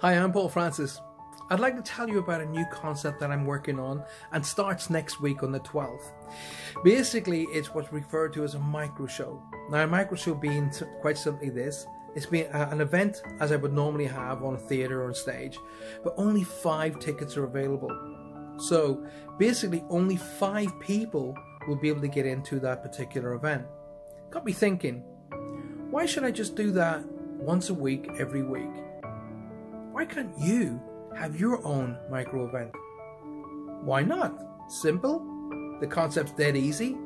Hi, I'm Paul Francis. I'd like to tell you about a new concept that I'm working on and starts next week on the 12th. Basically, it's what's referred to as a micro show. Now, a micro show being quite simply this it's been uh, an event as I would normally have on a theatre or on stage, but only five tickets are available. So basically, only five people will be able to get into that particular event. Got me thinking, why should I just do that once a week every week? Why can't you have your own micro event? Why not? Simple. The concept's dead easy,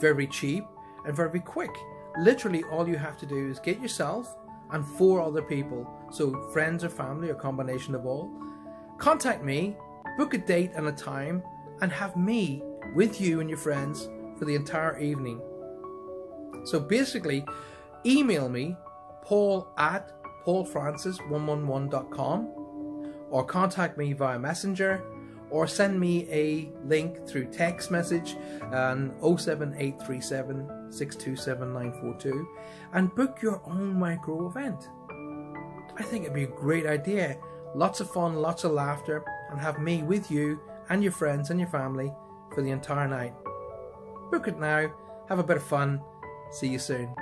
very cheap, and very quick. Literally, all you have to do is get yourself and four other people, so friends or family or combination of all. Contact me, book a date and a time, and have me with you and your friends for the entire evening. So basically, email me, paul at paulfrancis111.com, or contact me via messenger, or send me a link through text message on 07837 627942 and book your own micro event. I think it'd be a great idea. Lots of fun, lots of laughter, and have me with you and your friends and your family for the entire night. Book it now, have a bit of fun. See you soon.